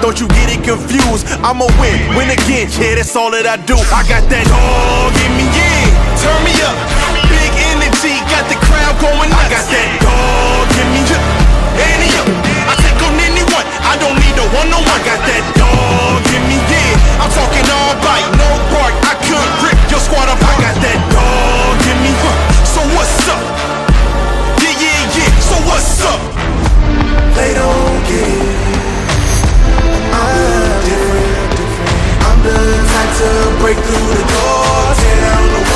Don't you get it confused? I'ma win, win again. Yeah, that's all that I do. I got that dog in me, yeah. break through the door, tear down the